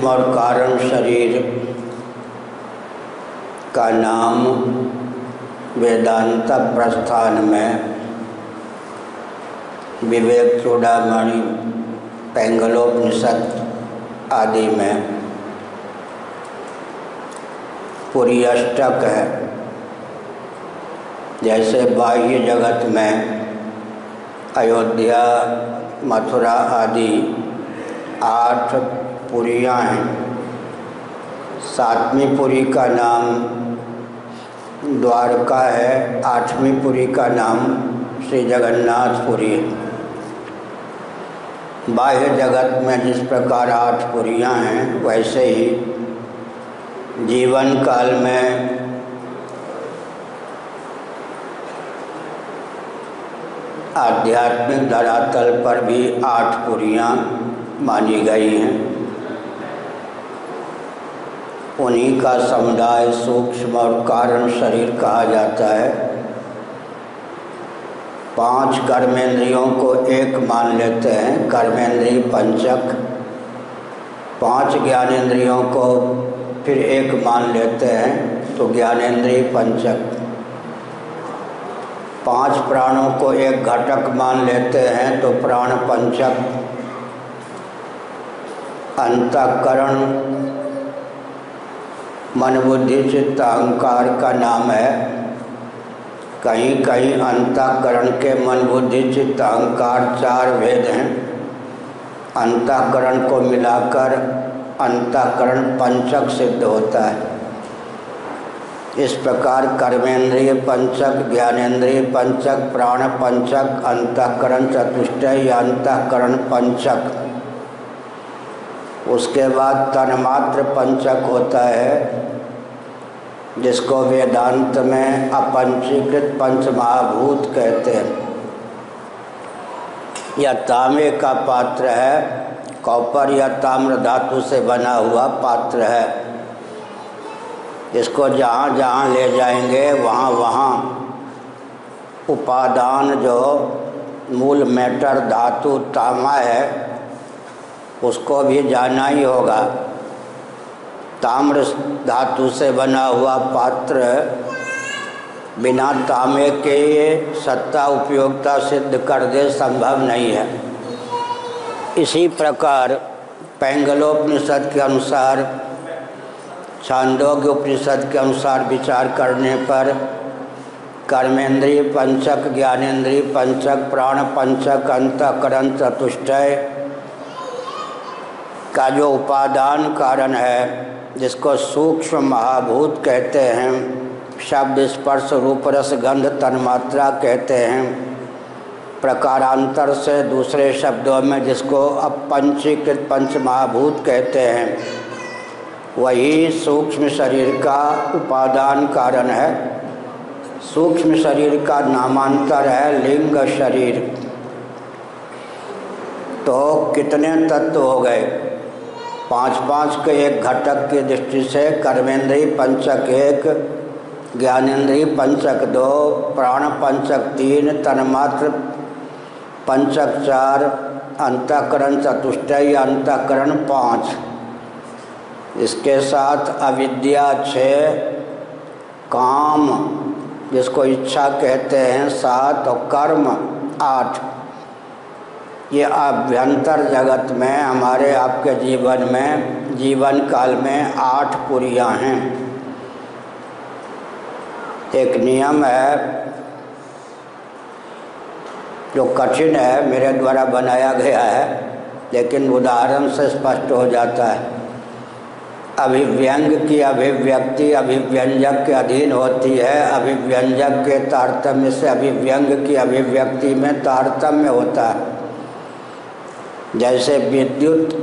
सूक्ष्म और कारण शरीर का नाम वेदांत प्रस्थान में विवेक चूड़ामणि, पैंगलोपनिषद आदि में पूरी अष्टक है। जैसे बाह्य जगत में अयोध्या, मथुरा आदि आठ पुरियाँ हैं। सातवीं पुरी का नाम द्वारका है। आठवीं पुरी का नाम श्री जगन्नाथपुरी है। बाह्य जगत में जिस प्रकार आठ पुरियाँ हैं, वैसे ही जीवन काल में आध्यात्मिक धरातल पर भी आठ पुरियाँ मानी गई हैं। उन्हीं का समुदाय सूक्ष्म और कारण शरीर कहा जाता है। पाँच कर्मेंद्रियों को एक मान लेते हैं। कर्मेंद्रीय पंचक। पाँच ज्ञानेंद्रियों को फिर एक मान लेते हैं तो ज्ञानेंद्रिय पंचक। पाँच प्राणों को एक घटक मान लेते हैं तो प्राण पंचक। अंतकरण। मन बुद्धि चित्त अहंकार का नाम है। कहीं कहीं अंतकरण के मन बुद्धि चित्त अहंकार चार भेद हैं। अंतकरण को मिलाकर अंतकरण पंचक सिद्ध होता है। इस प्रकार कर्मेंद्रिय पंचक ज्ञानेन्द्रिय पंचक, प्राण पंचक, अंतकरण चतुष्टय या अंतकरण पंचक उसके बाद तन्मात्र पंचक होता है, जिसको वेदांत में अपंचीकृत पंच महाभूत कहते हैं। यह तांबे का पात्र है, कॉपर या ताम्र धातु से बना हुआ पात्र है। इसको जहाँ जहाँ ले जाएँगे, वहाँ वहाँ उपादान जो मूल मैटर धातु तामा है उसको भी जाना ही होगा। ताम्र धातु से बना हुआ पात्र बिना तांबे के सत्ता उपयोगिता सिद्ध कर दे संभव नहीं है। इसी प्रकार पैंगलोपनिषद के अनुसार छांदोग्य उपनिषद के अनुसार विचार करने पर कर्मेंद्रीय पंचक ज्ञानेन्द्रीय पंचक, प्राण पंचक, अंतकरण चतुष्टय का जो उपादान कारण है, जिसको सूक्ष्म महाभूत कहते हैं, शब्द स्पर्श रूप रस गंध तन्मात्रा कहते हैं। प्रकारांतर से दूसरे शब्दों में जिसको अब पंचीकृत पंच महाभूत कहते हैं, वही सूक्ष्म शरीर का उपादान कारण है। सूक्ष्म शरीर का नामांतर है लिंग शरीर। तो कितने तत्व हो गए? पाँच पाँच के एक घटक की दृष्टि से कर्मेंद्रीय पंचक एक ज्ञानेन्द्रीय पंचक दो, प्राण पंचक तीन, तन्मात्र पंचक चार, अंतकरण चतुष्टय अंतकरण पाँच। इसके साथ अविद्या छः काम, जिसको इच्छा कहते हैं सात, और कर्म आठ। ये आभ्यंतर जगत में, हमारे आपके जीवन में, जीवन काल में आठ पुरियाँ हैं। एक नियम है, जो कठिन है, मेरे द्वारा बनाया गया है, लेकिन उदाहरण से स्पष्ट हो जाता है। अभिव्यंग की अभिव्यक्ति, अभिव्यंजक के अधीन होती है। अभिव्यंजक के तारतम्य से अभिव्यंग की अभिव्यक्ति में तारतम्य होता है। जैसे विद्युत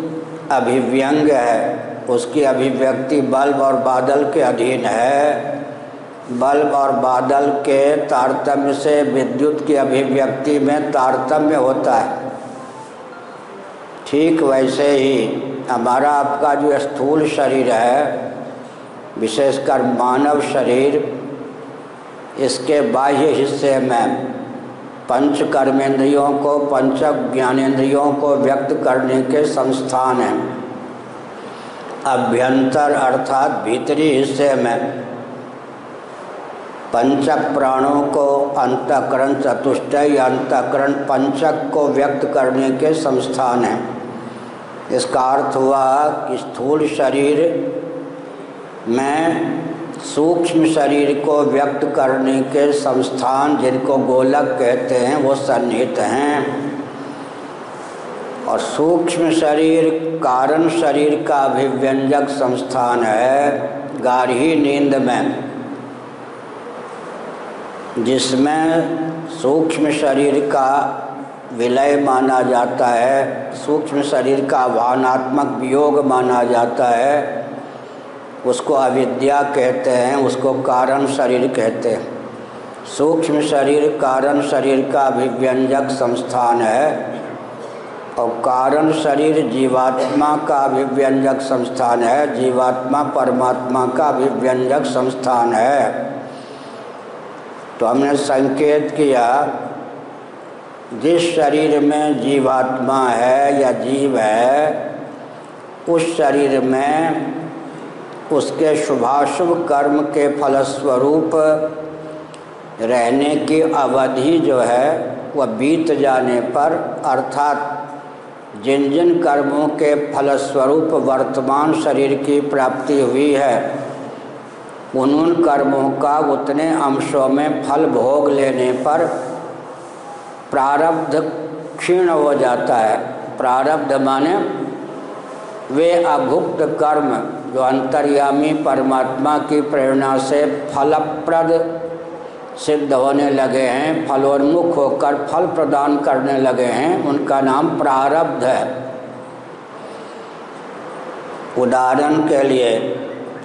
अभिव्यंग है, उसकी अभिव्यक्ति बल्ब और बादल के अधीन है। बल्ब और बादल के तारतम्य से विद्युत की अभिव्यक्ति में तारतम्य होता है। ठीक वैसे ही हमारा आपका जो स्थूल शरीर है, विशेषकर मानव शरीर, इसके बाह्य हिस्से में पंच कर्मेंद्रियों को पंच ज्ञानेन्द्रियों को व्यक्त करने के संस्थान हैं। अभ्यंतर अर्थात भीतरी हिस्से में पंचक प्राणों को अंतकरण चतुष्टय या अंतकरण पंचक को व्यक्त करने के संस्थान हैं। इसका अर्थ हुआ कि स्थूल शरीर में सूक्ष्म शरीर को व्यक्त करने के संस्थान जिनको गोलक कहते हैं, वो सन्निहित हैं। और सूक्ष्म शरीर, कारण शरीर का अभिव्यंजक संस्थान है गाढ़ी नींद में, जिसमें सूक्ष्म शरीर का विलय माना जाता है। सूक्ष्म शरीर का आह्वानात्मक वियोग माना जाता है। उसको अविद्या कहते हैं, उसको कारण शरीर कहते हैं। सूक्ष्म शरीर कारण शरीर का अभिव्यंजक संस्थान है और कारण शरीर जीवात्मा का अभिव्यंजक संस्थान है। जीवात्मा परमात्मा का अभिव्यंजक संस्थान है। तो हमने संकेत किया, जिस शरीर में जीवात्मा है या जीव है, उस शरीर में उसके शुभाशुभ कर्म के फलस्वरूप रहने की अवधि जो है, वह बीत जाने पर, अर्थात जिन जिन कर्मों के फलस्वरूप वर्तमान शरीर की प्राप्ति हुई है, उन उन कर्मों का उतने अंशों में फल भोग लेने पर प्रारब्ध क्षीण हो जाता है। प्रारब्ध माने वे अभुक्त कर्म जो अंतर्यामी परमात्मा की प्रेरणा से फलप्रद सिद्ध होने लगे हैं, फलोन्मुख होकर फल प्रदान करने लगे हैं, उनका नाम प्रारब्ध है। उदाहरण के लिए,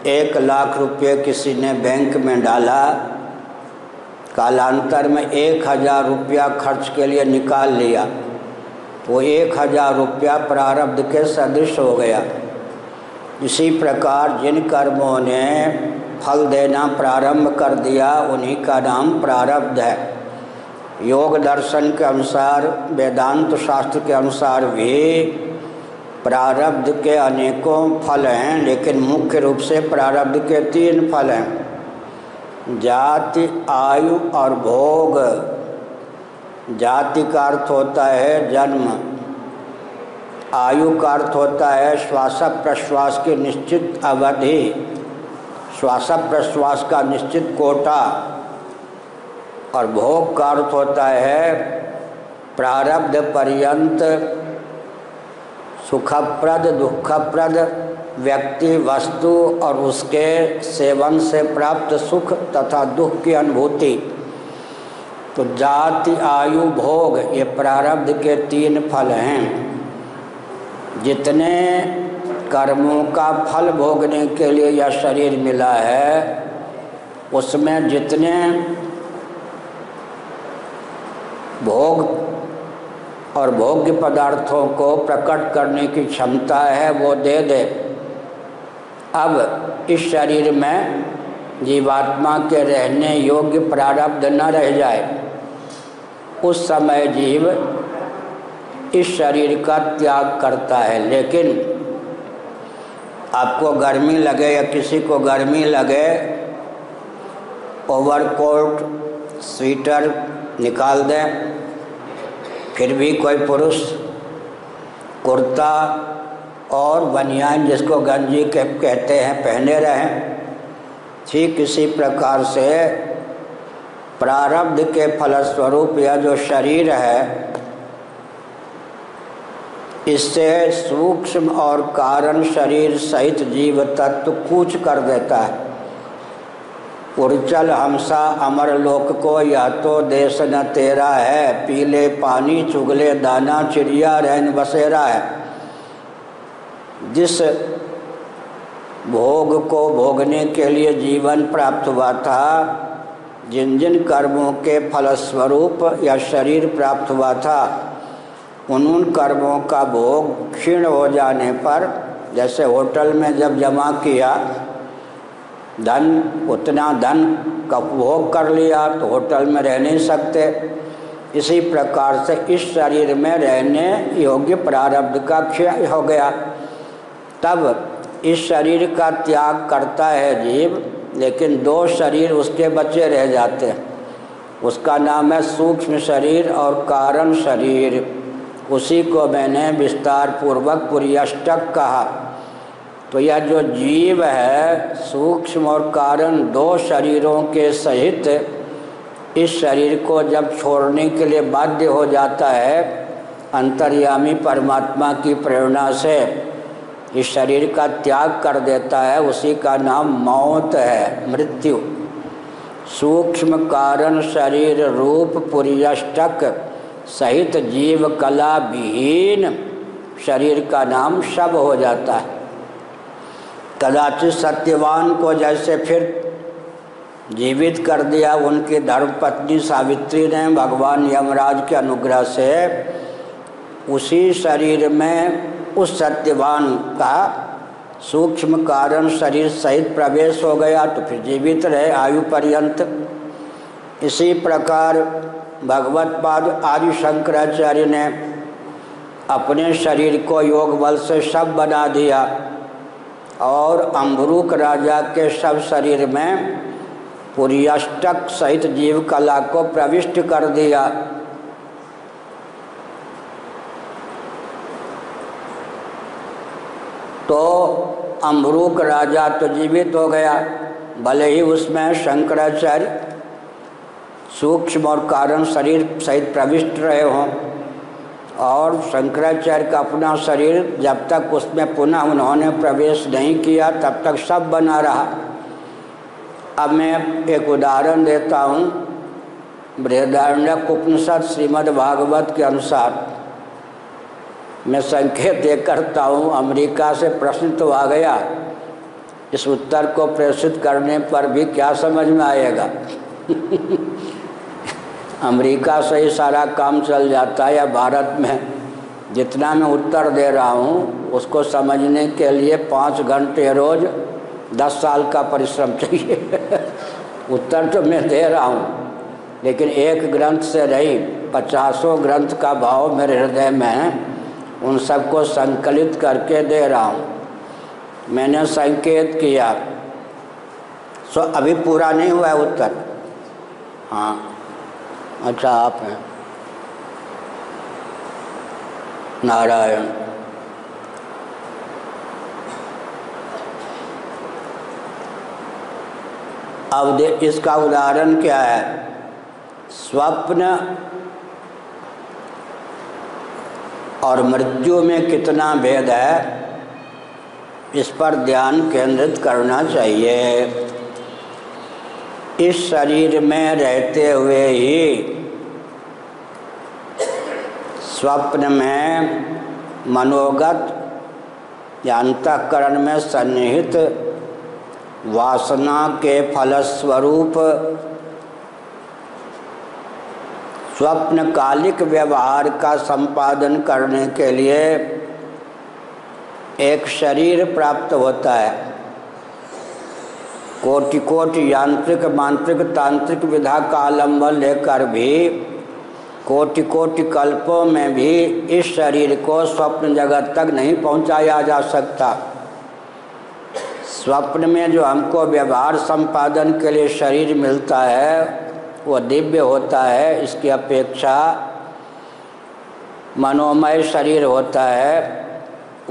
एक लाख रुपये किसी ने बैंक में डाला, कालांतर में एक हज़ार रुपया खर्च के लिए निकाल लिया। वो एक हज़ार रुपया प्रारब्ध के सदृश हो गया। इसी प्रकार जिन कर्मों ने फल देना प्रारंभ कर दिया, उन्हीं का नाम प्रारब्ध है। योग दर्शन के अनुसार, वेदांत शास्त्र के अनुसार भी प्रारब्ध के अनेकों फल हैं, लेकिन मुख्य रूप से प्रारब्ध के तीन फल हैं। जाति, आयु और भोग। जाति का अर्थ होता है जन्म, आयु का अर्थ होता है श्वास प्रश्वास की निश्चित अवधि श्वास प्रश्वास का निश्चित कोटा, और भोग का अर्थ होता है प्रारब्ध पर्यंत, सुखप्रद, दुखप्रद, व्यक्ति, वस्तु और उसके सेवन से प्राप्त सुख तथा दुख की अनुभूति। तो जाति आयु भोग ये प्रारब्ध के तीन फल हैं। जितने कर्मों का फल भोगने के लिए यह शरीर मिला है, उसमें जितने भोग और भोग्य पदार्थों को प्रकट करने की क्षमता है, वो दे दे। अब इस शरीर में जीवात्मा के रहने योग्य प्रारब्ध न रह जाए। उस समय जीव इस शरीर का त्याग करता है, लेकिन आपको गर्मी लगे या किसी को गर्मी लगे, ओवरकोट, स्वेटर निकाल दें, फिर भी कोई पुरुष कुर्ता और बनियान जिसको गंजी के कहते हैं, पहने रहें ठीक इसी प्रकार से प्रारब्ध के फलस्वरूप यह जो शरीर है, इससे सूक्ष्म और कारण शरीर सहित जीव तत्व कूच कर देता है। उर्चल हमसा अमर लोक को यह तो देश न तेरा है, पीले पानी, चुगले दाना, चिड़िया, रहन बसेरा है। जिस भोग को भोगने के लिए जीवन प्राप्त हुआ था। जिन जिन कर्मों के फलस्वरूप या शरीर प्राप्त हुआ था, उन उन कर्मों का भोग क्षीण हो जाने पर, जैसे होटल में जब जमा किया, धन, उतना धन का उपभोग कर लिया तो होटल में रह नहीं सकते। इसी प्रकार से इस शरीर में रहने योग्य प्रारब्ध का क्षय हो गया। तब इस शरीर का त्याग करता है जीव, लेकिन दो शरीर उसके बचे रह जाते हैं। उसका नाम है सूक्ष्म शरीर और कारण शरीर। उसी को मैंने विस्तार पूर्वक पुर्यष्टक कहा। तो यह जो जीव है, सूक्ष्म और कारण दो शरीरों के सहित, इस शरीर को जब छोड़ने के लिए बाध्य हो जाता है, अंतर्यामी परमात्मा की प्रेरणा से इस शरीर का त्याग कर देता है, उसी का नाम मौत है, मृत्यु। सूक्ष्म कारण शरीर रूप पुर्यष्टक सहित जीव कला विहीन शरीर का नाम शब हो जाता है। कदाचित सत्यवान को जैसे फिर जीवित कर दिया उनकी धर्मपत्नी सावित्री ने भगवान यमराज के अनुग्रह से, उसी शरीर में उस सत्यवान का सूक्ष्म कारण शरीर सहित प्रवेश हो गया तो फिर जीवित रहे आयु पर्यंत। इसी प्रकार भगवत पाद आदि शंकराचार्य ने अपने शरीर को योग बल से सब बना दिया और अम्बरूक राजा के सब शरीर में पुरियष्टक सहित जीव कला को प्रविष्ट कर दिया। तो अम्बरूक राजा तो जीवित हो गया। भले ही उसमें शंकराचार्य सूक्ष्म और कारण शरीर सहित प्रविष्ट रहे हों, और शंकराचार्य का अपना शरीर जब तक उसमें पुनः उन्होंने प्रवेश नहीं किया, तब तक सब बना रहा। अब मैं एक उदाहरण देता हूँ बृहदारण्य उपनिषद श्रीमद् भागवत के अनुसार। मैं संकेत ये करता हूँ, अमेरिका से प्रश्न तो आ गया। इस उत्तर को प्रेषित करने पर भी क्या समझ में आएगा? अमेरिका से ही सारा काम चल जाता है या भारत में? जितना मैं उत्तर दे रहा हूँ, उसको समझने के लिए पाँच घंटे रोज दस साल का परिश्रम चाहिए। उत्तर तो मैं दे रहा हूँ, लेकिन एक ग्रंथ से रही पचासों ग्रंथ का भाव मेरे हृदय में है। उन सबको संकलित करके दे रहा हूँ। मैंने संकेत किया। सो अभी पूरा नहीं हुआ है उत्तर। हाँ अच्छा आप हैं। नारायण। अब दे, इसका उदाहरण क्या है? स्वप्न और मृत्यु में कितना भेद है, इस पर ध्यान केंद्रित करना चाहिए। इस शरीर में रहते हुए ही स्वप्न में मनोगत या अंतकरण में सन्निहित वासना के फलस्वरूप स्वप्नकालिक व्यवहार का संपादन करने के लिए एक शरीर प्राप्त होता है। कोटि कोटि यांत्रिक, मांत्रिक, तांत्रिक विधा का आलंबन लेकर भी कोटि कोटि कल्पों में भी इस शरीर को स्वप्न जगत तक नहीं पहुँचाया जा सकता। स्वप्न में जो हमको व्यवहार संपादन के लिए शरीर मिलता है वो दिव्य होता है, इसकी अपेक्षा मनोमय शरीर होता है,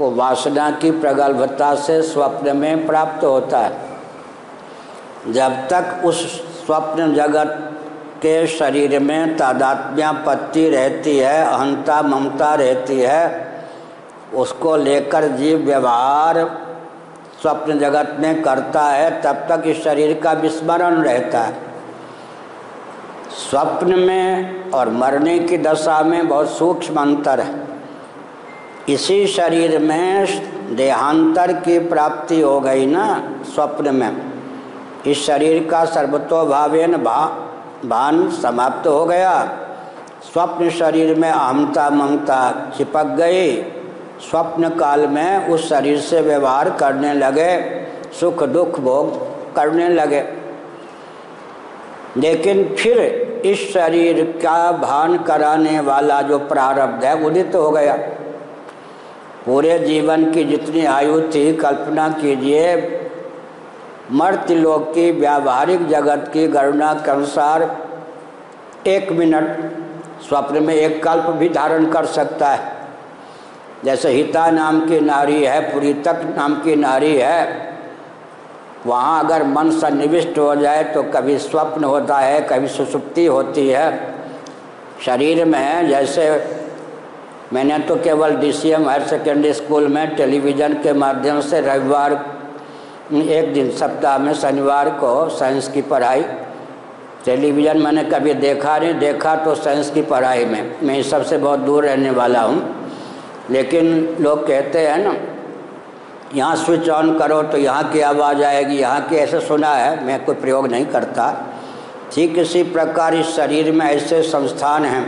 वो वासना की प्रगल्भता से स्वप्न में प्राप्त होता है। जब तक उस स्वप्न जगत के शरीर में तादात्म्यापत्ति रहती है, अहंता ममता रहती है, उसको लेकर जीव व्यवहार स्वप्न जगत में करता है, तब तक इस शरीर का विस्मरण रहता है। स्वप्न में और मरने की दशा में बहुत सूक्ष्म अंतर है। इसी शरीर में देहांतर की प्राप्ति हो गई ना स्वप्न में। इस शरीर का सर्वतोभावेन भा, भान समाप्त हो गया। स्वप्न शरीर में अहमता ममता चिपक गई। स्वप्न काल में उस शरीर से व्यवहार करने लगे, सुख दुख भोग करने लगे। लेकिन फिर इस शरीर का भान कराने वाला जो प्रारब्ध है उदित हो गया। पूरे जीवन की जितनी आयु थी, कल्पना कीजिए मर्त्य लोक की व्यावहारिक जगत की गणना के अनुसार एक मिनट स्वप्न में एक कल्प भी धारण कर सकता है। जैसे हिता नाम की नारी है, पुरीतक नाम की नारी है वहाँ अगर मन सन्निविष्ट हो जाए तो कभी स्वप्न होता है, कभी सुसुप्ति होती है। शरीर में जैसे मैंने तो केवल डीसीएम हायर सेकेंडरी स्कूल में टेलीविज़न के माध्यम से रविवार, एक दिन सप्ताह में शनिवार को साइंस की पढ़ाई। टेलीविज़न मैंने कभी देखा नहीं, देखा तो साइंस की पढ़ाई में। मैं इस सबसे बहुत दूर रहने वाला हूँ। लेकिन लोग कहते हैं ना यहाँ स्विच ऑन करो तो यहाँ की आवाज़ आएगी, यहाँ की ऐसे सुना है, मैं कोई प्रयोग नहीं करता। ठीक इसी प्रकार इस शरीर में ऐसे संस्थान हैं,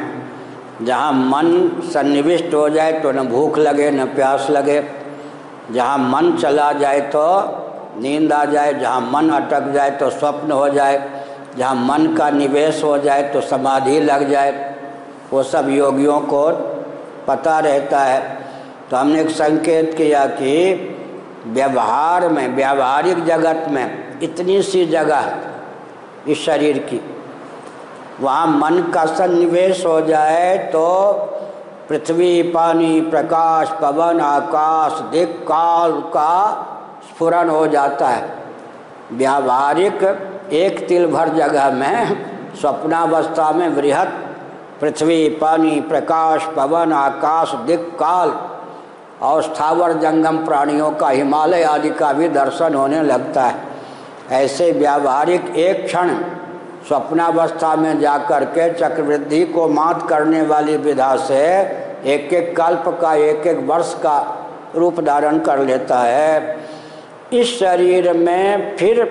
जहाँ मन सन्निविष्ट हो जाए तो न भूख लगे, न प्यास लगे। जहाँ मन चला जाए तो नींद आ जाए, जहाँ मन अटक जाए तो स्वप्न हो जाए, जहाँ मन का निवेश हो जाए तो समाधि लग जाए। वो सब योगियों को पता रहता है। तो हमने एक संकेत किया कि व्यवहार में, व्यावहारिक जगत में, इतनी सी जगह इस शरीर की। वहाँ मन का सन्निवेश हो जाए तो पृथ्वी, पानी, प्रकाश, पवन, आकाश दिक काल का स्फुरन हो जाता है। व्यावहारिक एक तिल भर जगह में, स्वप्नावस्था में वृहत पृथ्वी, पानी, प्रकाश, पवन, आकाश दिक काल और स्थावर जंगम प्राणियों का हिमालय आदि का भी दर्शन होने लगता है। ऐसे व्यावहारिक एक क्षण स्वप्नावस्था में जाकर के चक्रवृद्धि को मात करने वाली विधा से एक एक कल्प का, एक एक वर्ष का रूप धारण कर लेता है। इस शरीर में फिर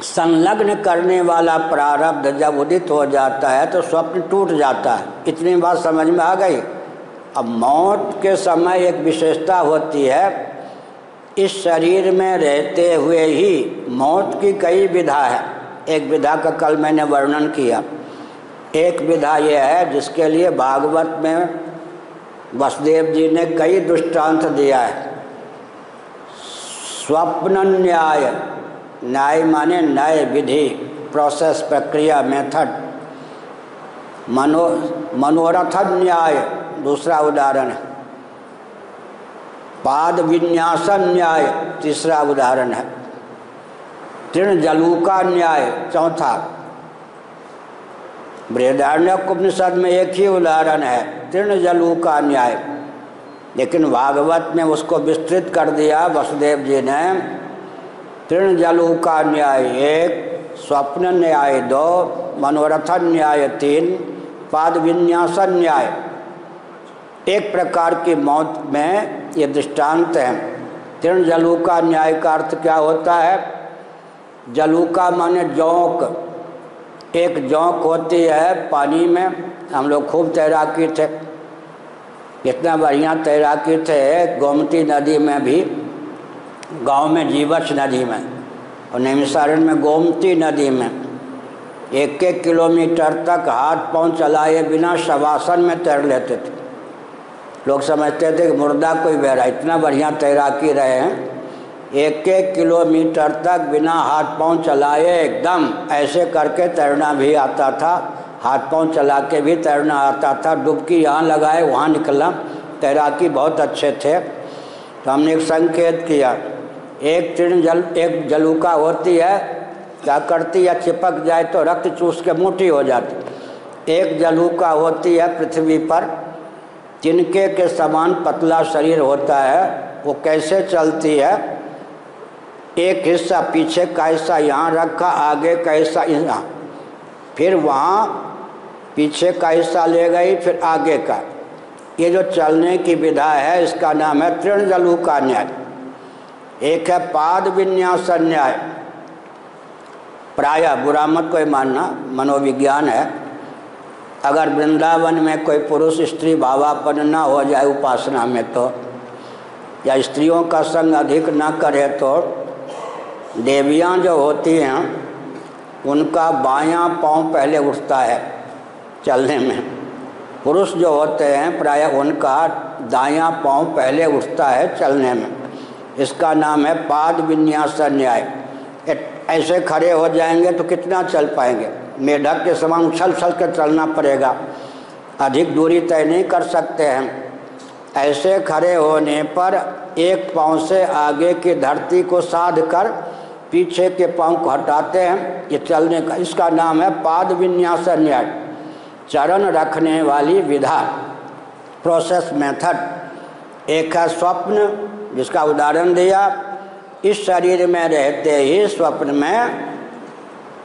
संलग्न करने वाला प्रारब्ध जब उदित हो जाता है तो स्वप्न टूट जाता है। इतनी बात समझ में आ गई? अब मौत के समय एक विशेषता होती है, इस शरीर में रहते हुए ही मौत की कई विधा है। एक विधा का कल मैंने वर्णन किया। एक विधा यह है जिसके लिए भागवत में वसुदेव जी ने कई दृष्टांत दिया है। स्वप्न न्याय न्याय माने न्याय विधि प्रोसेस प्रक्रिया मेथड मनो मनोरथ न्याय। दूसरा उदाहरण है। पाद विन्यास न्याय, तीसरा उदाहरण है। तृण जलूका न्याय, चौथा। बृहदारण्य उपनिषद में एक ही उदाहरण है, तृण जलूका न्याय। लेकिन भागवत में उसको विस्तृत कर दिया वसुदेव जी ने। तृण जलूका न्याय एक, स्वप्न न्याय दो मनोरथ न्याय तीन, पाद विन्यास न्याय। एक प्रकार की मौत में ये दृष्टांत है। तृण जलूका न्याय का अर्थ क्या होता है? जलूका माने जौक। एक जौक होती है पानी में। हम लोग खूब तैराकी थे। इतना बढ़िया तैराकी थे गोमती नदी में भी, गाँव में जीवछ नदी में और नैमिसारण में गोमती नदी में। एक एक किलोमीटर तक हाथ पाँव चलाए बिना शवासन में तैर लेते थे। लोग समझते थे कि मुर्दा कोई बह रहा इतना बढ़िया तैराकी रहे हैं। एक एक किलोमीटर तक बिना हाथ पाँव चलाए एकदम ऐसे करके तैरना भी आता था। हाथ पाँव चला के भी तैरना आता था। डुबकी यहाँ लगाए, वहाँ निकला। तैराकी बहुत अच्छे थे। तो हमने एक संकेत किया, एक तीर्ण जल, एक जलूका होती है, क्या करती है? चिपक जाए तो रक्त चूस के मोटी हो जाती। एक जलूका होती है पृथ्वी पर। तिनके के समान पतला शरीर होता है, वो कैसे चलती है? एक हिस्सा पीछे का हिस्सा यहाँ रखा, आगे का हिस्सा यहाँ। फिर वहाँ पीछे का हिस्सा ले गई, फिर आगे का। ये जो चलने की विधा है, इसका नाम है तृण जलू का न्याय। एक है पाद विन्यास न्याय। प्राय बुरा मत कोई मानना, मनोविज्ञान है। अगर वृंदावन में कोई पुरुष स्त्री भावापन ना हो जाए उपासना में तो या स्त्रियों का संग अधिक न करे तो देवियाँ जो होती हैं, उनका बायां पाँव पहले उठता है चलने में। पुरुष जो होते हैं, प्राय उनका दायां पाँव पहले उठता है चलने में। इसका नाम है पाद विन्यास न्याय। ऐसे खड़े हो जाएँगे तो कितना चल पाएँगे? मेढक के समान उछल उछल कर चलना पड़ेगा। अधिक दूरी तय नहीं कर सकते हैं। ऐसे खड़े होने पर एक पाँव से आगे की धरती को साध कर पीछे के पाँव को हटाते हैं। ये चलने का, इसका नाम है पाद विन्यास न्याय चरण रखने वाली विधा। प्रोसेस मेथड एक है स्वप्न, जिसका उदाहरण दिया। इस शरीर में रहते ही स्वप्न में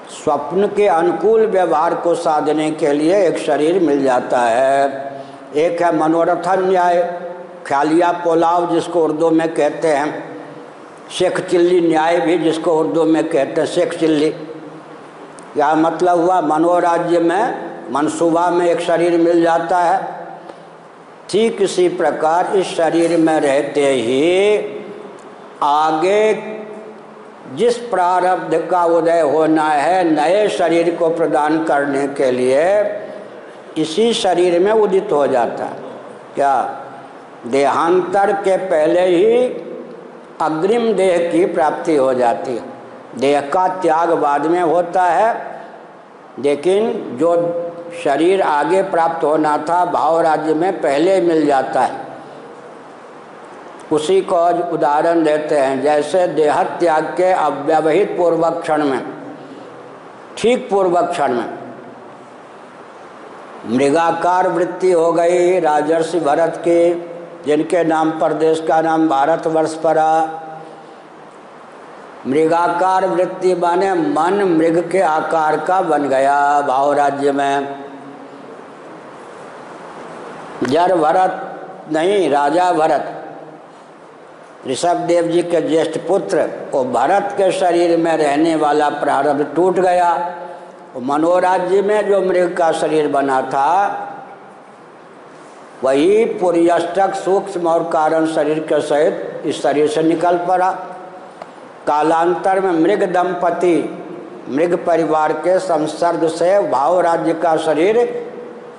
स्वप्न के अनुकूल व्यवहार को साधने के लिए एक शरीर मिल जाता है। एक है मनोरथ न्याय ख्यालिया पोलाव, जिसको उर्दू में कहते हैं। शेख चिल्ली न्याय भी, जिसको उर्दू में कहते हैं, शेख चिल्ली। क्या मतलब हुआ मनोराज्य में, मनसूबा में एक शरीर मिल जाता है। ठीक इसी प्रकार इस शरीर में रहते ही आगे जिस प्रारब्ध का उदय होना है नए शरीर को प्रदान करने के लिए, इसी शरीर में उदित हो जाता। क्या? देहांतर के पहले ही अग्रिम देह की प्राप्ति हो जाती। है देह का त्याग बाद में होता है, लेकिन जो शरीर आगे प्राप्त होना था, भाव राज्य में पहले मिल जाता है। उसी को उदाहरण देते हैं, जैसे देह त्याग के अव्यवहित पूर्वक क्षण में, ठीक पूर्वक क्षण में। मृगाकार वृत्ति हो गई राजर्षि भरत की, जिनके नाम पर देश का नाम भारतवर्ष पड़ा। मृगाकार वृत्ति माने मन मृग के आकार का बन गया भाव राज्य में। जर भरत नहीं, राजा भरत ऋषभ देव जी के ज्येष्ठ पुत्र वो भरत के शरीर में रहने वाला प्रारब्ध टूट गया। वो मनोराज्य में जो मृग का शरीर बना था, वही पुर्यष्टक सूक्ष्म और कारण शरीर के सहित इस शरीर से निकल पड़ा। कालांतर में मृग दंपति, मृग परिवार के संसर्ग से भाव राज्य का शरीर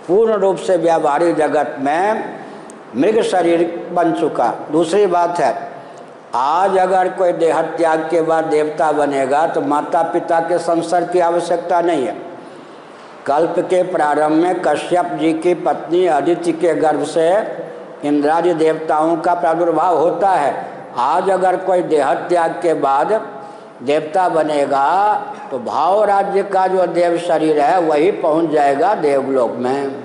पूर्ण रूप से व्यावहारिक जगत में मृग शरीर बन चुका। दूसरी बात है आज अगर कोई देह त्याग के बाद देवता बनेगा तो माता पिता के संसर्ग की आवश्यकता नहीं है। कल्प के प्रारंभ में कश्यप जी की पत्नी अदिति के गर्भ से इंद्रादि देवताओं का प्रादुर्भाव होता है। आज अगर कोई देह त्याग के बाद देवता बनेगा तो भाव राज्य का जो देव शरीर है, वही पहुँच जाएगा देवलोक में।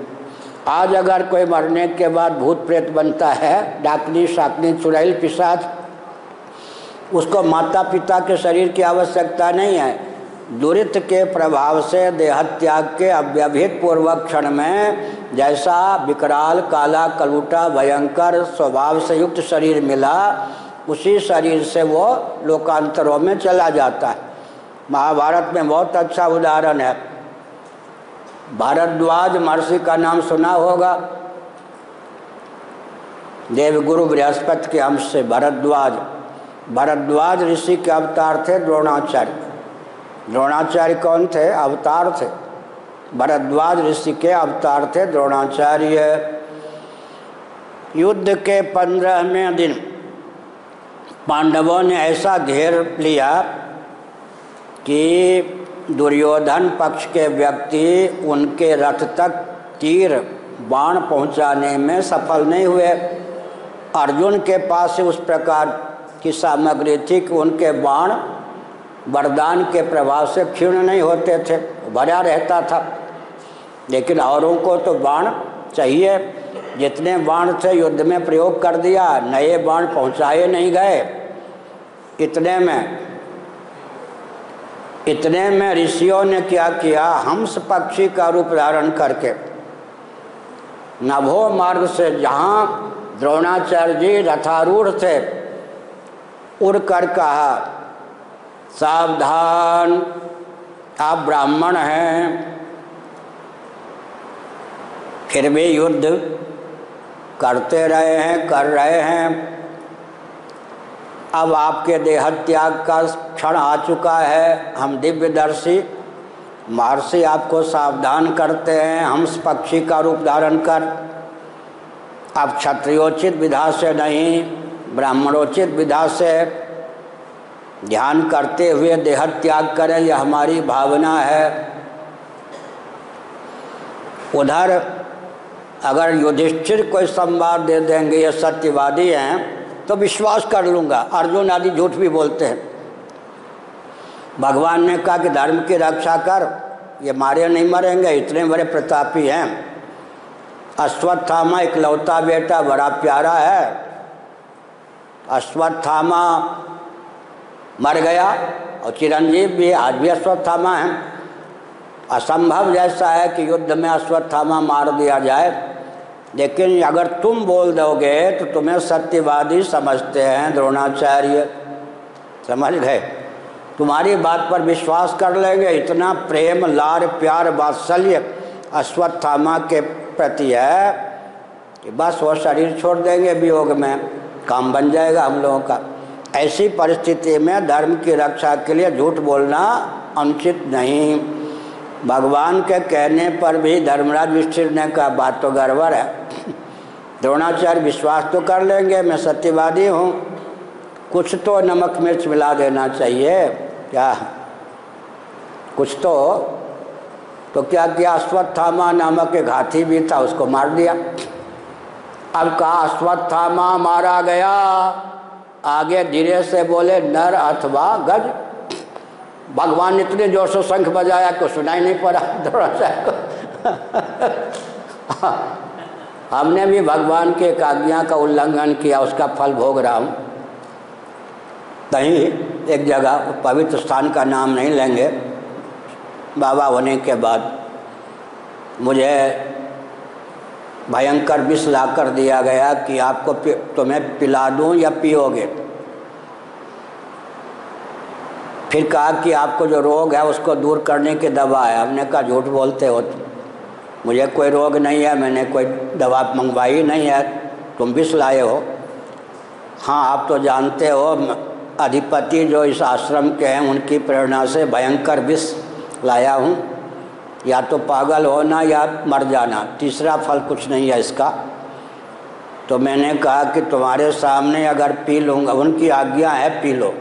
आज अगर कोई मरने के बाद भूत प्रेत बनता है डाकनी शाकनी चुड़ैल, पिशाच उसको माता पिता के शरीर की आवश्यकता नहीं है। दुरित के प्रभाव से देहत्याग के अव्यभित पूर्वक क्षण में जैसा विकराल, काला, कलूटा, भयंकर स्वभाव से युक्त शरीर मिला, उसी शरीर से वो लोकांतरों में चला जाता है। महाभारत में बहुत अच्छा उदाहरण है। भारद्वाज महर्षि का नाम सुना होगा। देवगुरु बृहस्पति के अंश से भरद्वाज। भरद्वाज ऋषि के अवतार थे द्रोणाचार्य। द्रोणाचार्य कौन थे? अवतार थे। भरद्वाज ऋषि के अवतार थे द्रोणाचार्य। युद्ध के पंद्रहवें दिन पांडवों ने ऐसा घेर लिया कि दुर्योधन पक्ष के व्यक्ति उनके रथ तक तीर बाण पहुँचाने में सफल नहीं हुए। अर्जुन के पास से उस प्रकार की सामग्री थी कि उनके बाण वरदान के प्रभाव से क्षीण नहीं होते थे, भरा रहता था। लेकिन औरों को तो बाण चाहिए। जितने बाण थे, युद्ध में प्रयोग कर दिया, नए बाण पहुँचाए नहीं गए। इतने में इतने में ऋषियों ने क्या किया? हंस पक्षी का रूप धारण करके। नभो मार्ग से जहाँ द्रोणाचार्य जी रथारूढ़ थे उड़ कर कहा, सावधान, आप ब्राह्मण हैं। फिर भी युद्ध करते रहे हैं, कर रहे हैं। अब आपके देह त्याग का क्षण आ चुका है। हम दिव्यदर्शी, महर्षि आपको सावधान करते हैं। हंस पक्षी का रूप धारण कर। आप क्षत्रियोचित विधा से नहीं ब्राह्मणोचित विधा से ध्यान करते हुए देह त्याग करें, यह हमारी भावना है। उधर अगर युधिष्ठिर कोई संवाद दे देंगे, ये सत्यवादी हैं तो विश्वास कर लूँगा। अर्जुन आदि झूठ भी बोलते हैं। भगवान ने कहा कि धर्म की रक्षा कर, ये मारे नहीं मरेंगे, इतने बड़े प्रतापी हैं। अश्वत्थामा इकलौता बेटा, बड़ा प्यारा है। अश्वत्थामा मर गया और चिरंजीव भी आज भी अश्वत्थामा है। असंभव जैसा है कि युद्ध में अश्वत्थामा मार दिया जाए। लेकिन अगर तुम बोल दोगे तो तुम्हें सत्यवादी समझते हैं, द्रोणाचार्य। समझ गए? तुम्हारी बात पर विश्वास कर लेंगे। इतना प्रेम, लार, प्यार, वात्सल्य अश्वत्थामा के प्रति है कि बस वो शरीर छोड़ देंगे वियोग में। काम बन जाएगा हम लोगों का। ऐसी परिस्थिति में धर्म की रक्षा के लिए झूठ बोलना अनुचित नहीं। भगवान के कहने पर भी धर्मराज विष्ठिर ने कहा, बात तो गड़बड़ है। द्रोणाचार्य विश्वास तो कर लेंगे, मैं सत्यवादी हूँ। कुछ तो नमक मिर्च मिला देना चाहिए। क्या? कुछ तो। तो क्या, किया अश्वत्थामा नामक एक हाथी भी था, उसको मार दिया। अब कहा अश्वत्थामा मारा गया। आगे धीरे से बोले, नर अथवा गज। भगवान इतने ज़ोर से शंख बजाया कि सुनाई नहीं पड़ा द्रोणाचार्य को हमने भी भगवान के एक आज्ञा का उल्लंघन किया, उसका फल भोग रहा हूँ। कहीं एक जगह पवित्र स्थान का नाम नहीं लेंगे। बाबा होने के बाद मुझे भयंकर विष ला कर दिया गया कि आपको तुम्हें पिला दूँ या पियोगे। फिर कहा कि आपको जो रोग है उसको दूर करने की दवा है। हमने कहा, झूठ बोलते हो मुझे कोई रोग नहीं है, मैंने कोई दवा मंगवाई नहीं है। तुम विष लाए हो। हाँ आप तो जानते हो, अधिपति जो इस आश्रम के हैं, उनकी प्रेरणा से भयंकर विष लाया हूँ। या तो पागल होना या मर जाना, तीसरा फल कुछ नहीं है इसका। तो मैंने कहा कि तुम्हारे सामने अगर पी लूँगा, उनकी आज्ञा है पी लो।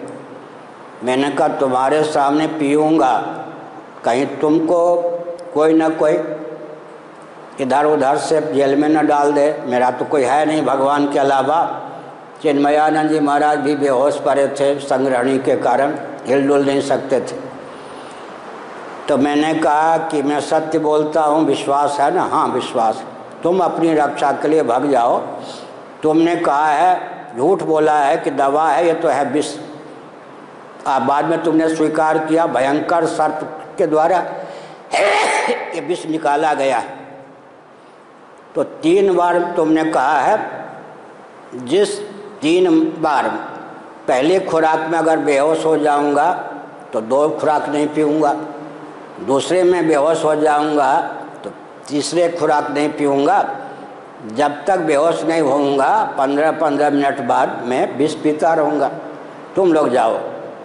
मैंने कहा, तुम्हारे सामने पीऊँगा, कहीं तुमको कोई ना कोई इधर उधर से जेल में न डाल दे। मेरा तो कोई है नहीं भगवान के अलावा। चिन्मयानंद जी महाराज भी बेहोश पड़े थे संग्रहणी के कारण, हिलडुल नहीं सकते थे। तो मैंने कहा कि मैं सत्य बोलता हूँ, विश्वास है ना? हाँ विश्वास। तुम अपनी रक्षा के लिए भाग जाओ। तुमने कहा है, झूठ बोला है कि दवा है, ये तो है विष। आप बाद में तुमने स्वीकार किया, भयंकर सर्प के द्वारा ये विष निकाला गया। तो तीन बार तुमने कहा है, जिस तीन बार, पहले खुराक में अगर बेहोश हो जाऊँगा तो दो खुराक नहीं पीऊँगा। दूसरे में बेहोश हो जाऊँगा तो तीसरे खुराक नहीं पीऊँगा। जब तक बेहोश नहीं होऊँगा, पंद्रह पंद्रह मिनट बाद मैं विष पीता रहूँगा। तुम लोग जाओ,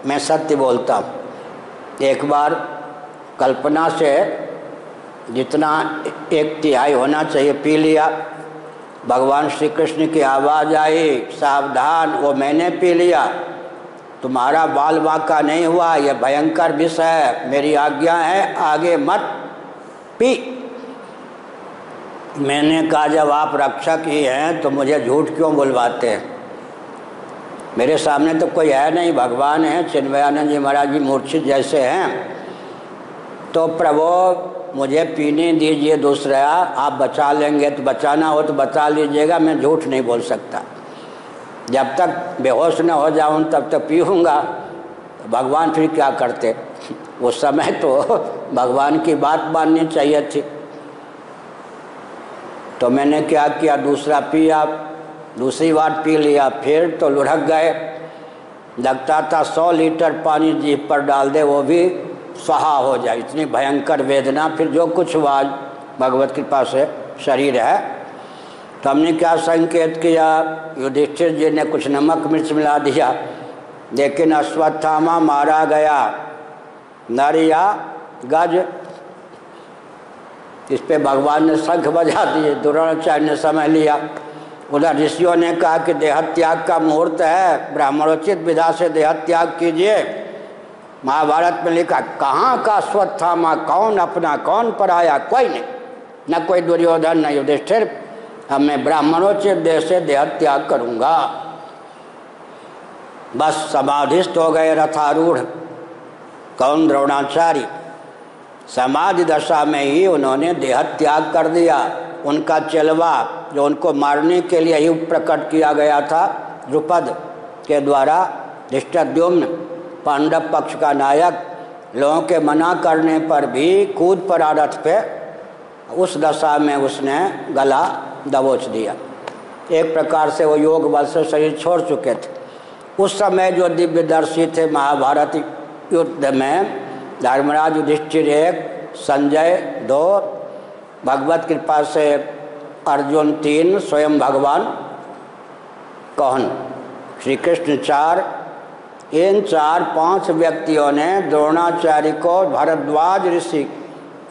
मैं सत्य बोलता हूँ। एक बार कल्पना से जितना एक तिहाई होना चाहिए, पी लिया। भगवान श्री कृष्ण की आवाज़ आई, सावधान, वो मैंने पी लिया। तुम्हारा बाल वाका नहीं हुआ यह भयंकर विष है। मेरी आज्ञा है, आगे मत पी। मैंने कहा, जब आप रक्षक ही हैं तो मुझे झूठ क्यों बुलवाते? हैं मेरे सामने तो कोई है नहीं, भगवान है, चिन्मयानंद जी महाराज जी मूर्छित जैसे हैं। तो प्रभो, मुझे पीने दीजिए दूसरा, आप बचा लेंगे तो बचाना हो तो बचा लीजिएगा, मैं झूठ नहीं बोल सकता। जब तक बेहोश न हो जाऊँ, तब तक पीऊँगा। तो भगवान फिर क्या करते? उस समय तो भगवान की बात माननी चाहिए थी। तो मैंने क्या किया? दूसरा पिया, दूसरी बार पी लिया, फिर तो लुढ़क गए। लगता था सौ लीटर पानी जीप पर डाल दे, वो भी सहा हो जाए। इतनी भयंकर वेदना, फिर जो कुछ हुआ, भगवत कृपा से शरीर है तो हमने क्या संकेत किया? युधिष्ठिर जी ने कुछ नमक मिर्च मिला दिया, लेकिन अश्वत्थामा मारा गया। नर या गज। इस पे भगवान ने शंख बजा दिए द्रोणाचार्य ने समय लिया। उधर ऋषियों ने कहा कि देह त्याग का मुहूर्त है, ब्राह्मणोचित विधा से देह त्याग कीजिए। महाभारत में लिखा, कहाँ का अश्वत्थामा? कौन अपना, कौन पराया? कोई नहीं, न कोई दुर्योधन, न युधिष्ठिर। अब मैं ब्राह्मणोचित देह से देह त्याग करूँगा। बस समाधिस्थ हो गए रथारूढ़, कौन द्रोणाचार्य? समाधि दशा में ही उन्होंने देह त्याग कर दिया। उनका चलवा जो उनको मारने के लिए ही प्रकट किया गया था, द्रुपद के द्वारा धृष्टद्युम्न पांडव पक्ष का नायक, लोगों के मना करने पर भी कूद पर रथ पे। उस दशा में उसने गला दबोच दिया। एक प्रकार से वो योग बल से शरीर छोड़ चुके थे। उस समय जो दिव्यदर्शी थे महाभारत युद्ध में, धर्मराज युधिष्ठिर एक, संजय दो, भगवत कृपा से अर्जुन तीन, स्वयं भगवान कौन? श्री कृष्ण चार, इन चार पाँच व्यक्तियों ने द्रोणाचार्य को भरद्वाज ऋषि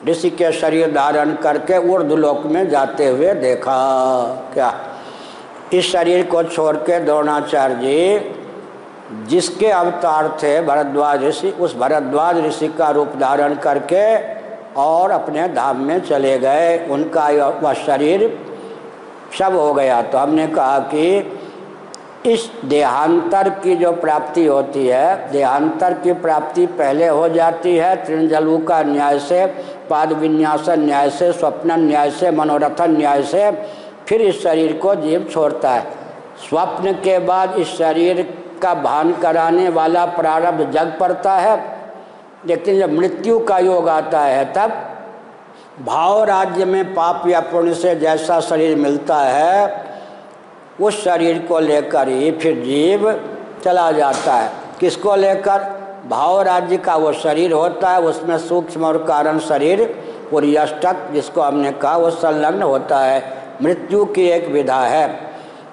ऋषि के शरीर धारण करके लोक में जाते हुए देखा। क्या? इस शरीर को छोड़ के द्रोणाचार्य जी, जिसके अवतार थे भरद्वाज ऋषि, उस भरद्वाज ऋषि का रूप धारण करके और अपने धाम में चले गए। उनका वह शरीर सब हो गया। तो हमने कहा कि इस देहांतर की जो प्राप्ति होती है, देहांतर की प्राप्ति पहले हो जाती है, तृणजलु का न्याय से पाद विन्यास, न्याय से, स्वप्न न्याय से मनोरथन न्याय से, फिर इस शरीर को जीव छोड़ता है। स्वप्न के बाद इस शरीर का भान कराने वाला प्रारब्ध जग पड़ता है, लेकिन जब मृत्यु का योग आता है, तब भाव राज्य में पाप या पुण्य से जैसा शरीर मिलता है, उस शरीर को लेकर ही फिर जीव चला जाता है। किसको लेकर? भाव राज्य का वो शरीर होता है, उसमें सूक्ष्म और कारण शरीर पूरी अष्टक जिसको हमने कहा वो संलग्न होता है। मृत्यु की एक विधा है।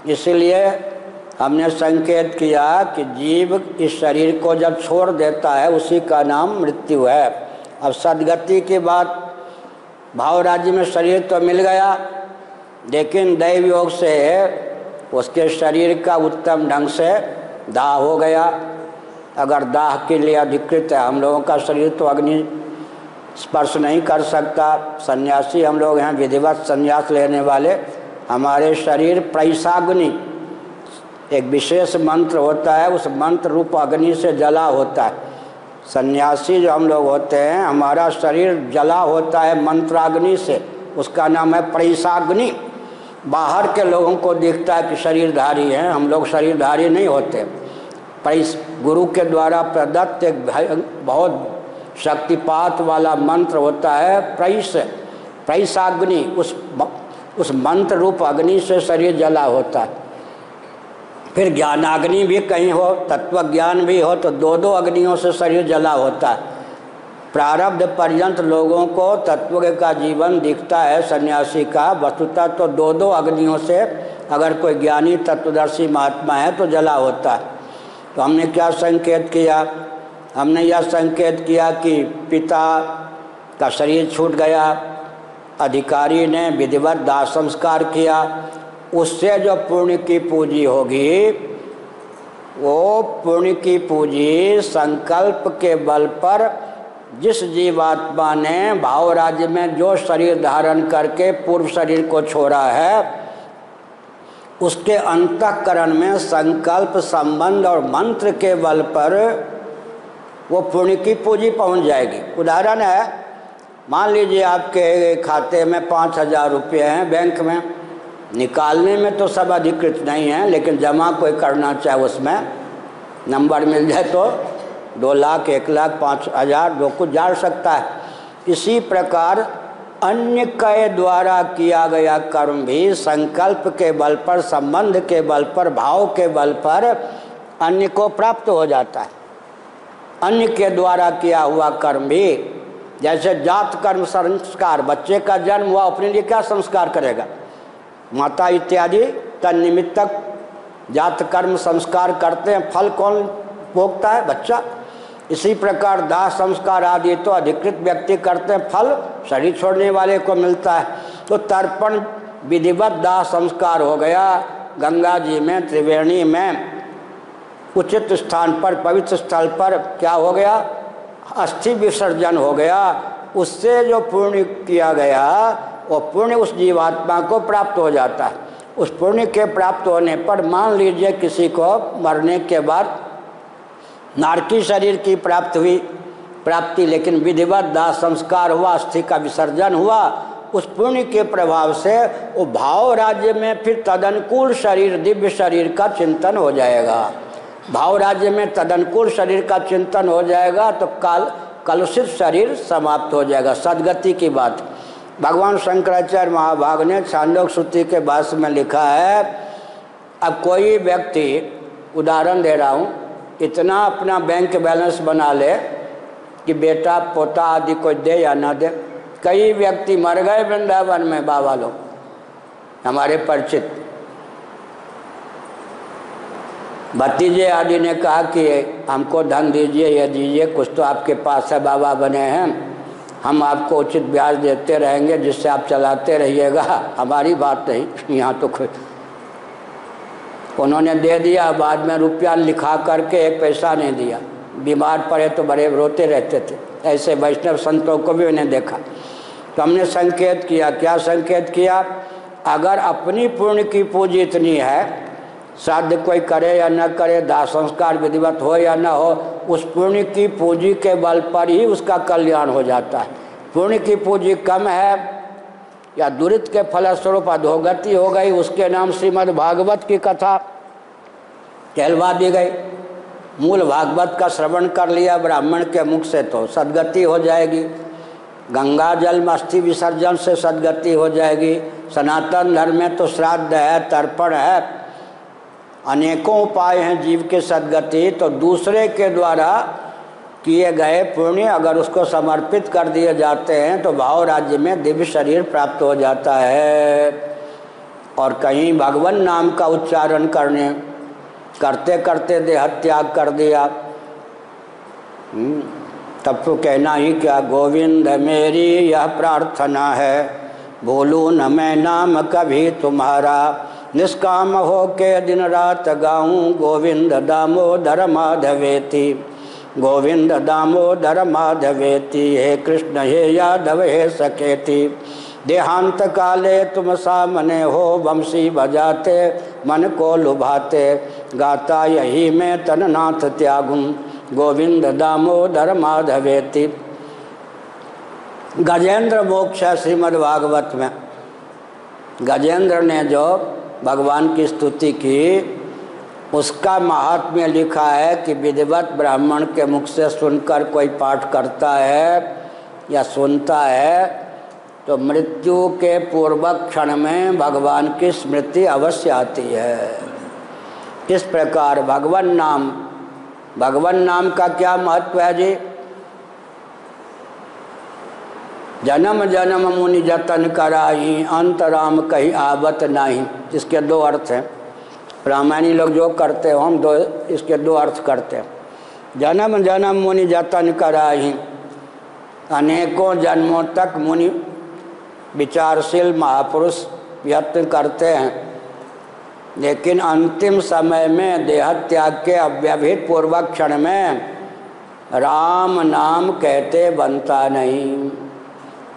इसलिए हमने संकेत किया कि जीव इस शरीर को जब छोड़ देता है, उसी का नाम मृत्यु है। अब सदगति की बात, भाव राज्य में शरीर तो मिल गया, लेकिन दैव योग से उसके शरीर का उत्तम ढंग से दाह हो गया। अगर दाह के लिए अधिकृत है, हम लोगों का शरीर तो अग्नि स्पर्श नहीं कर सकता। सन्यासी हम लोग हैं, विधिवत संन्यास लेने वाले। हमारे शरीर प्रैसाग्नि, एक विशेष मंत्र होता है, उस मंत्र रूप अग्नि से जला होता है। सन्यासी जो हम लोग होते हैं, हमारा शरीर जला होता है मंत्राग्नि से, उसका नाम है प्रैसाग्नि। बाहर के लोगों को दिखता है कि शरीरधारी हैं, हम लोग शरीरधारी नहीं होते। परिस गुरु के द्वारा प्रदत्त एक बहुत शक्तिपात वाला मंत्र होता है, प्रैस, प्रैसाग्नि। उस उस मंत्र रूप अग्नि से शरीर जला होता है। फिर ज्ञानाग्नि भी कहीं हो तत्व ज्ञान भी हो तो दो दो अग्नियों से शरीर जला होता है। प्रारब्ध पर्यंत लोगों को तत्व का जीवन दिखता है, सन्यासी का। वस्तुतः तो दो दो अग्नियों से अगर कोई ज्ञानी तत्वदर्शी महात्मा है तो जला होता है। तो हमने क्या संकेत किया? हमने यह संकेत किया कि पिता का शरीर छूट गया, अधिकारी ने विधिवत दाह संस्कार किया, उससे जो पुण्य की पूंजी होगी, वो पुण्य की पूंजी संकल्प के बल पर जिस जीवात्मा ने भाव राज्य में जो शरीर धारण करके पूर्व शरीर को छोड़ा है उसके अंतकरण में संकल्प संबंध और मंत्र के बल पर वो पुण्य की पूंजी पहुँच जाएगी। उदाहरण है, मान लीजिए आपके खाते में पाँच हज़ार रुपये हैं बैंक में। निकालने में तो सब अधिकृत नहीं है, लेकिन जमा कोई करना चाहे उसमें नंबर मिल जाए तो दो लाख, एक लाख, पाँच हज़ार, जो कुछ जा सकता है। इसी प्रकार अन्य के द्वारा किया गया कर्म भी संकल्प के बल पर, संबंध के बल पर, भाव के बल पर अन्य को प्राप्त हो जाता है। अन्य के द्वारा किया हुआ कर्म भी, जैसे जात कर्म संस्कार, बच्चे का जन्म हुआ, अपने लिए क्या संस्कार करेगा? माता इत्यादि तन्निमित्तक जात कर्म संस्कार करते हैं, फल कौन भोगता है? बच्चा। इसी प्रकार दाह संस्कार आदि तो अधिकृत व्यक्ति करते हैं, फल शरीर छोड़ने वाले को मिलता है। तो तर्पण विधिवत दाह संस्कार हो गया। गंगा जी में, त्रिवेणी में उचित स्थान पर, पवित्र स्थल पर क्या हो गया? अस्थि विसर्जन हो गया। उससे जो पुण्य किया गया, वो पुण्य उस जीवात्मा को प्राप्त हो जाता है। उस पुण्य के प्राप्त होने पर मान लीजिए किसी को मरने के बाद नारकी शरीर की प्राप्त हुई प्राप्ति, लेकिन विधिवत दाह संस्कार हुआ अस्थि का विसर्जन हुआ। उस पुण्य के प्रभाव से वो भाव राज्य में फिर तदनुकूल शरीर, दिव्य शरीर का चिंतन हो जाएगा। भाव राज्य में तदनुकूल शरीर का चिंतन हो जाएगा तो काल, कलुषित शरीर समाप्त हो जाएगा। सदगति की बात। भगवान शंकराचार्य महाभाग ने छांदोक सूत्री के भाष्य में लिखा है, अब कोई व्यक्ति, उदाहरण दे रहा हूँ इतना अपना बैंक बैलेंस बना ले कि बेटा, पोता आदि कोई दे या ना दे। कई व्यक्ति मर गए वृंदावन में, बाबा लोग। हमारे परिचित। भतीजे आदि ने कहा कि हमको धन दीजिए, या दीजिए, कुछ तो आपके पास है, बाबा बने हैं। हम आपको उचित ब्याज देते रहेंगे, जिससे आप चलाते रहिएगा। हमारी बात नहीं, यहाँ तो कोई उन्होंने दे दिया, बाद में रुपया लिखा करके एक पैसा नहीं दिया। बीमार पड़े तो बड़े रोते रहते थे। ऐसे वैष्णव संतों को भी उन्हें देखा। तो हमने संकेत किया। क्या संकेत किया? अगर अपनी पुण्य की पूंजी इतनी है श्राद्ध कोई करे या न करे दाह संस्कार विधिवत हो या न हो, उस पुण्य की पूंजी के बल पर ही उसका कल्याण हो जाता है। पुण्य की पूंजी कम है या दुरित के फलस्वरूप अधोगति हो गई, उसके नाम श्रीमद् भागवत की कथा कहलवा दी गई। मूल भागवत का श्रवण कर लिया ब्राह्मण के मुख से तो सदगति हो जाएगी। गंगा जल में अस्थि विसर्जन से सदगति हो जाएगी। सनातन धर्म में तो श्राद्ध है, तर्पण है। अनेकों उपाय हैं जीव के सदगति। तो दूसरे के द्वारा किए गए पुण्य अगर उसको समर्पित कर दिए जाते हैं तो भाव राज्य में दिव्य शरीर प्राप्त हो जाता है। और कहीं भगवान नाम का उच्चारण करने करते करते देह त्याग कर दिया। हम्म, तब तो कहना ही क्या गोविंद मेरी यह प्रार्थना है। बोलू न मैं नाम कभी तुम्हारा। निष्काम हो के दिन रात गाऊं गोविंद दामोदर माधवेती। गोविंद दामोदर माधवेती हे कृष्ण हे यादव हे सकेती। देहांत काले तुम सामने हो वंशी बजाते मन को लुभाते। गाता यही मैं तननाथ त्यागुम गोविंद दामोदर माधवेती। गजेंद्र मोक्ष श्रीमद् भागवत में। गजेंद्र ने जो भगवान की स्तुति की, उसका महात्म्य लिखा है कि विधिवत ब्राह्मण के मुख से सुनकर कोई पाठ करता है या सुनता है तो मृत्यु के पूर्वक क्षण में भगवान की स्मृति अवश्य आती है। इस प्रकार भगवान नाम भगवान नाम का क्या महत्व है जी? जन्म जन्म मुनि जतन कराई, अंतराम कहीं आवत नहीं। इसके दो अर्थ हैं। रामायणी लोग जो करते हो, हम दो, इसके दो अर्थ करते हैं। जन्म जन्म मुनि जतन कराई, अनेकों जन्मों तक मुनि विचारशील महापुरुष यत्न करते हैं। लेकिन अंतिम समय में देह त्याग के अव्यभित पूर्वक क्षण में राम नाम कहते बनता नहीं।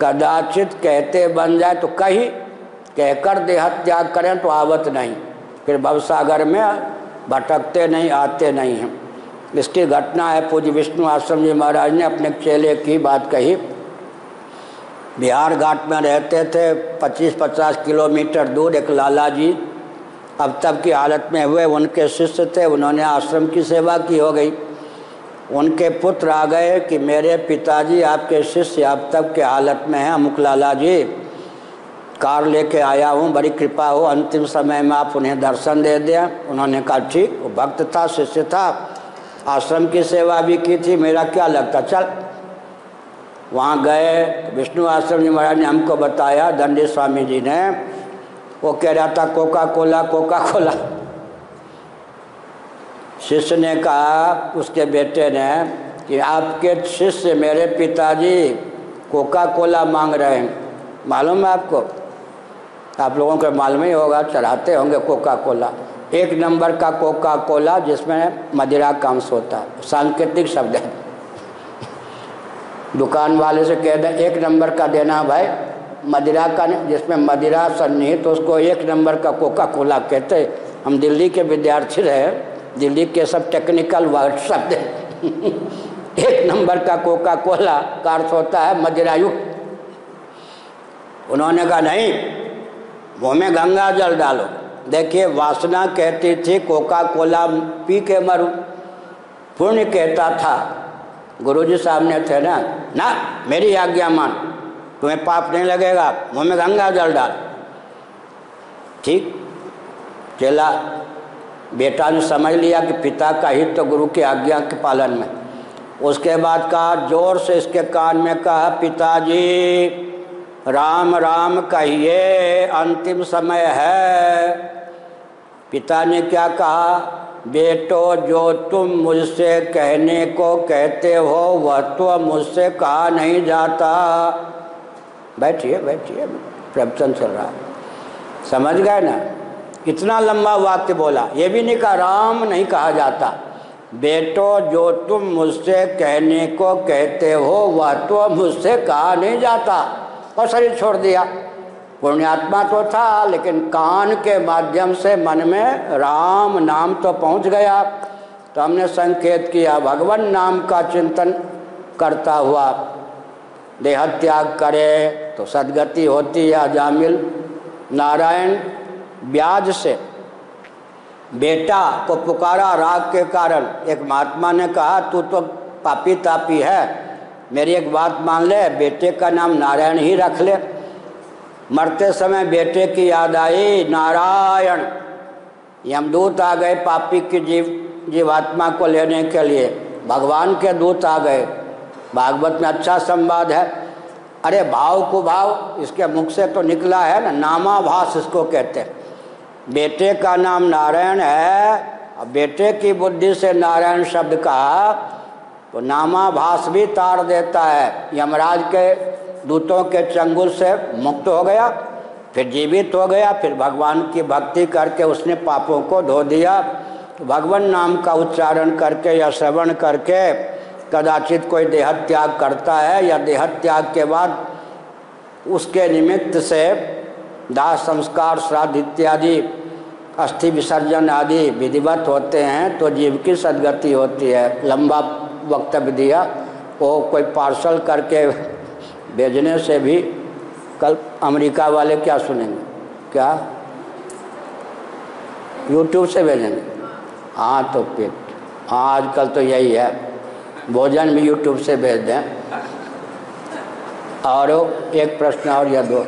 कदाचित कहते बन जाए तो कहीं कहकर देह त्याग करें तो आवत नहीं। फिर भवसागर में भटकते नहीं, आते नहीं हैं। इसकी घटना है, पूज्य विष्णु आश्रम जी महाराज ने अपने चेले की बात कही। बिहार घाट में रहते थे 25-50 किलोमीटर दूर एक लाला जी अब तब की हालत में हुए, उनके शिष्य थे, उन्होंने आश्रम की सेवा की, हो गई। उनके पुत्र आ गए कि, मेरे पिताजी, आपके शिष्य अब तब के हालत में हैं, अमुक लाला जी। कार लेके आया हूँ, बड़ी कृपा हो, अंतिम समय में आप उन्हें दर्शन दे दें। उन्होंने कहा, ठीक। वो भक्त था, शिष्य था। आश्रम की सेवा भी की थी, मेरा क्या लगता, चल। वहाँ गए, विष्णु आश्रम जी महाराज ने हमको बताया, दंडी स्वामी जी ने वो कह रहा था कोका कोला कोका कोला शिष्य ने कहा, उसके बेटे ने, कि आपके शिष्य मेरे पिताजी कोका कोला मांग रहे हैं। मालूम है आपको? आप लोगों को मालूम ही होगा, चढ़ाते होंगे कोका कोला एक नंबर का कोका कोला जिसमें मदिरा का अंश होता है, सांकेतिक शब्द है। दुकान वाले से कह दें, एक नंबर का देना भाई। मदिरा का जिसमें मदिरा सन्निहित तो उसको एक नंबर का कोका कोला कहते हम दिल्ली के विद्यार्थी रहे, दिल्ली के सब टेक्निकल वर्ड शब्द एक नंबर का कोका कोला का अर्थ होता है मदिरायुक्त उन्होंने कहा, नहीं, मुँह में गंगा जल डालो। देखिए, वासना कहती थी कोका कोला पी के मरूं। पुण्य कहता था। गुरुजी साहब ने थे ना ना, मेरी आज्ञा मान। तुम्हें पाप नहीं लगेगा, मुँह में गंगा जल डाल। ठीक? चला, बेटा ने समझ लिया कि पिता का हित तो गुरु की आज्ञा के पालन में। उसके बाद कहा, ज़ोर से इसके कान में कहा, पिताजी, राम राम कहिए, अंतिम समय है। पिता ने क्या कहा, बेटो, जो तुम मुझसे कहने को कहते हो, वह तो मुझसे कहा नहीं जाता। बैठिए बैठिए। प्रवचन चल रहा समझ गए ना? इतना लंबा वाक्य बोला। ये भी नहीं कहा, राम नहीं कहा जाता। बेटो, जो तुम मुझसे कहने को कहते हो, वह तो मुझसे कहा नहीं जाता। और शरीर छोड़ दिया। पुण्यात्मा तो था, लेकिन कान के माध्यम से मन में राम नाम तो पहुँच गया। तो हमने संकेत किया, भगवान नाम का चिंतन करता हुआ देह त्याग करे तो सदगति होती है जामिल नारायण ब्याज से बेटा को पुकारा राग के कारण। एक महात्मा ने कहा, तू तो पापी तापी है। मेरी एक बात मान ले, बेटे का नाम नारायण ही रख ले। मरते समय बेटे की याद आई, नारायण यमदूत आ गए पापी की जीव, जीवात्मा को लेने के लिए। भगवान के दूत आ गए। भागवत में अच्छा संवाद है। अरे, भाव को भाव, इसके मुख से तो निकला है ना, नामाभास इसको कहते हैं। बेटे का नाम नारायण है, और बेटे की बुद्धि से नारायण शब्द का तो नामाभास भी तार देता है। यमराज के दूतों के चंगुल से मुक्त हो गया, फिर जीवित हो गया, फिर भगवान की भक्ति करके उसने पापों को धो दिया। तो भगवान नाम का उच्चारण करके या श्रवण करके कदाचित कोई देह त्याग करता है या देह त्याग के बाद उसके निमित्त से दाह संस्कार, श्राद्ध इत्यादि, अस्थि विसर्जन आदि विधिवत होते हैं तो जीव की सदगति होती है। लंबा वक्तव्य दिया। वो कोई पार्सल करके भेजने से भी कल अमेरिका वाले क्या सुनेंगे? क्या? यूट्यूब से भेजेंगे? हाँ तो पेट हाँ आजकल तो यही है। भोजन भी यूट्यूब से भेज दें। और एक प्रश्न और या दो।